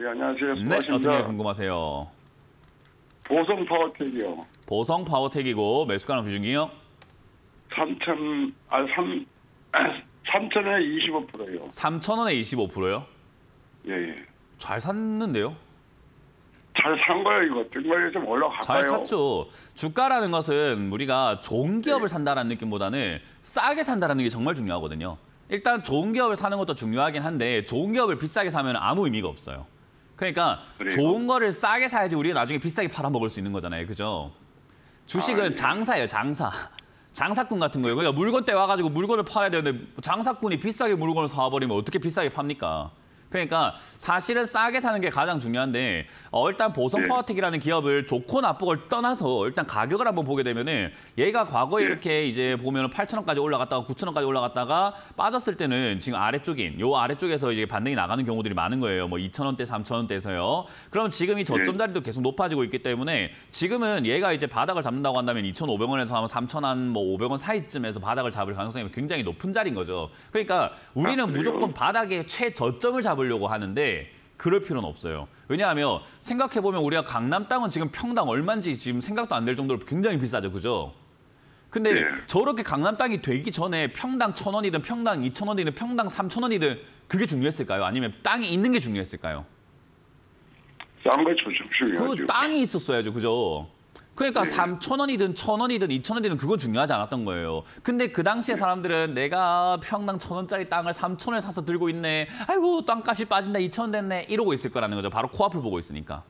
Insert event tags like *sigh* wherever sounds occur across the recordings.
예, 안녕하세요. 네, 수고하십니다. 어떤 게 궁금하세요? 보성 파워텍이요. 보성 파워텍이고 매수가랑 비중이요? 3천, 아, 3, 3천에 25%요. 3,000원에 25%요? 예, 예. 잘 샀는데요? 잘 산 거예요, 이거. 정말 좀 올라갈까요? 잘 샀죠. 주가라는 것은 우리가 좋은 기업을 산다라는 느낌보다는 싸게 산다라는 게 정말 중요하거든요. 일단 좋은 기업을 사는 것도 중요하긴 한데 좋은 기업을 비싸게 사면 아무 의미가 없어요. 그러니까 그래요? 좋은 거를 싸게 사야지 우리가 나중에 비싸게 팔아먹을 수 있는 거잖아요. 그죠? 주식은 아, 예. 장사예요, 장사. *laughs* 장사꾼 같은 거예요. 그러니까 물건 때 와가지고 물건을 팔아야 되는데 장사꾼이 비싸게 물건을 사와버리면 어떻게 비싸게 팝니까? 그러니까 사실은 싸게 사는 게 가장 중요한데 어, 일단 보성 네. 파워텍이라는 기업을 좋고 나쁘고를 떠나서 일단 가격을 한번 보게 되면은 얘가 과거에 네. 이렇게 이제 보면은 8,000원까지 올라갔다가 9,000원까지 올라갔다가 빠졌을 때는 지금 아래쪽인 요 아래쪽에서 이제 반등이 나가는 경우들이 많은 거예요. 뭐 2,000원대, 3,000원대에서요. 그럼 지금 이 저점 네. 자리도 계속 높아지고 있기 때문에 지금은 얘가 이제 바닥을 잡는다고 한다면 2,500원에서 한 3,000원, 뭐 500원 사이쯤에서 바닥을 잡을 가능성이 굉장히 높은 자리인 거죠. 그러니까 우리는 아? 무조건 바닥의 최저점을 잡 으려고 하는데 그럴 필요는 없어요. 왜냐하면 생각해 보면 우리가 강남 땅은 지금 평당 얼마인지 지금 생각도 안 될 정도로 굉장히 비싸죠, 그죠? 근데 네. 저렇게 강남 땅이 되기 전에 평당 천 원이든 평당 이천 원이든 평당 삼천 원이든 그게 중요했을까요? 아니면 땅이 있는 게 중요했을까요? 싼거 조금 그 중요하죠. 땅이 있었어야죠, 그죠? 그러니까 네. 삼천 원이든 천 원이든 이천 원이든 그건 중요하지 않았던 거예요. 근데 그 당시에 사람들은 내가 평당 천 원짜리 땅을 삼천 원에 사서 들고 있네. 아이고 땅값이 빠진다 이천 원 됐네 이러고 있을 거라는 거죠. 바로 코앞을 보고 있으니까.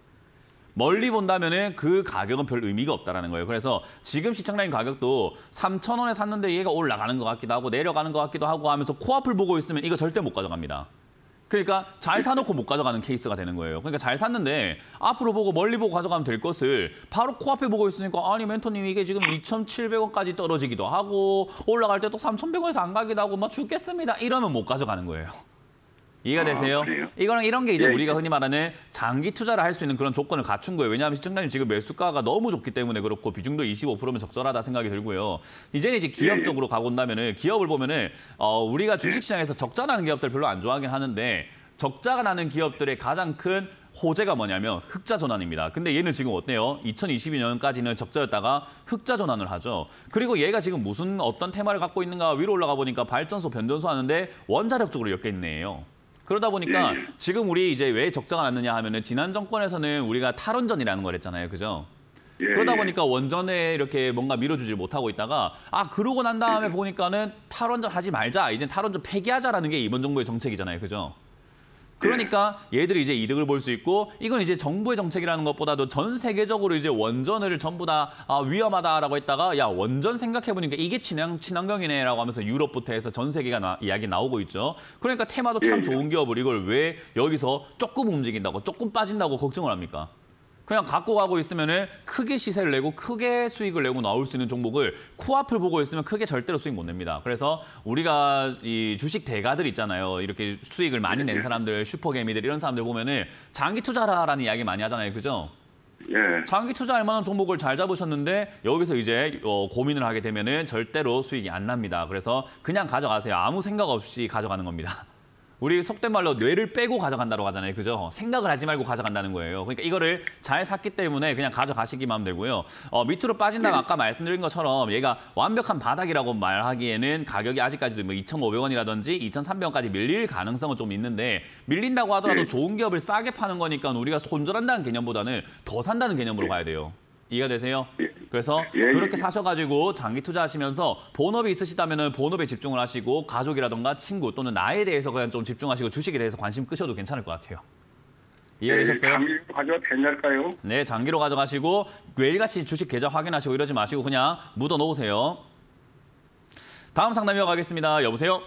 멀리 본다면은 그 가격은 별 의미가 없다라는 거예요. 그래서 지금 시청라인 가격도 3천 원에 샀는데 얘가 올라가는 것 같기도 하고 내려가는 것 같기도 하고 하면서 코앞을 보고 있으면 이거 절대 못 가져갑니다. 그러니까 잘 사놓고 못 가져가는 케이스가 되는 거예요. 그러니까 잘 샀는데 앞으로 보고 멀리 보고 가져가면 될 것을 바로 코앞에 보고 있으니까 아니 멘토님 이게 지금 2,700원까지 떨어지기도 하고 올라갈 때 또 3,100원에서 안 가기도 하고 막 죽겠습니다. 이러면 못 가져가는 거예요. 이해가 아, 되세요? 그래요? 이거는 이런 게 이제 예, 우리가 예. 흔히 말하는 장기 투자를 할 수 있는 그런 조건을 갖춘 거예요. 왜냐하면 시청자님 지금 매수가가 너무 좋기 때문에 그렇고 비중도 25%면 적절하다 생각이 들고요. 이제는 이제 기업 예, 예. 쪽으로 가고 온다면은 기업을 보면은 어, 우리가 주식시장에서 적자 나는 기업들 별로 안 좋아하긴 하는데 적자가 나는 기업들의 가장 큰 호재가 뭐냐면 흑자 전환입니다. 근데 얘는 지금 어때요? 2022년까지는 적자였다가 흑자 전환을 하죠. 그리고 얘가 지금 무슨 어떤 테마를 갖고 있는가 위로 올라가 보니까 발전소, 변전소 하는데 원자력 쪽으로 엮여 있네요. 그러다 보니까 예, 예. 지금 우리 이제 왜 적자가 났느냐 하면은 지난 정권에서는 우리가 탈원전이라는 걸 했잖아요. 그죠? 예, 그러다 예. 보니까 원전에 이렇게 뭔가 밀어주질 못하고 있다가 아 그러고 난 다음에 네. 보니까는 탈원전 하지 말자 이제 탈원전 폐기하자라는 게 이번 정부의 정책이잖아요 그죠 그러니까 얘들이 이제 이득을 볼 수 있고 이건 이제 정부의 정책이라는 것보다도 전 세계적으로 이제 원전을 전부 다 아, 위험하다라고 했다가 야 원전 생각해 보니까 이게 친환 친환경이네라고 하면서 유럽부터 해서 전 세계가 나, 이야기 나오고 있죠. 그러니까 테마도 참 예, 예. 좋은 기업을 이걸 왜 여기서 조금 움직인다고 조금 빠진다고 걱정을 합니까? 그냥 갖고 가고 있으면은 크게 시세를 내고 크게 수익을 내고 나올 수 있는 종목을 코앞을 보고 있으면 크게 절대로 수익 못 냅니다. 그래서 우리가 이 주식 대가들 있잖아요. 이렇게 수익을 많이 낸 사람들, 슈퍼개미들 이런 사람들 보면은 장기 투자라라는 이야기 많이 하잖아요. 그죠? 예. 장기 투자할 만한 종목을 잘 잡으셨는데 여기서 이제 어, 고민을 하게 되면은 절대로 수익이 안 납니다. 그래서 그냥 가져가세요. 아무 생각 없이 가져가는 겁니다. *laughs* 우리 속된 말로 뇌를 빼고 가져간다고 하잖아요. 그죠? 생각을 하지 말고 가져간다는 거예요. 그러니까 이거를 잘 샀기 때문에 그냥 가져가시기만 하면 되고요. 어, 밑으로 빠진다면 아까 말씀드린 것처럼 얘가 완벽한 바닥이라고 말하기에는 가격이 아직까지도 뭐 2,500원이라든지 2,300원까지 밀릴 가능성은 좀 있는데 밀린다고 하더라도 예. 좋은 기업을 싸게 파는 거니까 우리가 손절한다는 개념보다는 더 산다는 개념으로 가야 돼요. 이해가 되세요? 예. 그래서 예, 예, 그렇게 예. 사셔가지고 장기 투자하시면서 본업이 있으시다면은 본업에 집중을 하시고 가족이라던가 친구 또는 나에 대해서 그냥 좀 집중하시고 주식에 대해서 관심 끄셔도 괜찮을 것 같아요. 이해되셨어요? 장기 가져가 되냐까요? 네, 장기로 가져가시고 매일같이 주식 계좌 확인하시고 이러지 마시고 그냥 묻어 놓으세요. 다음 상담 이어 가겠습니다. 여보세요?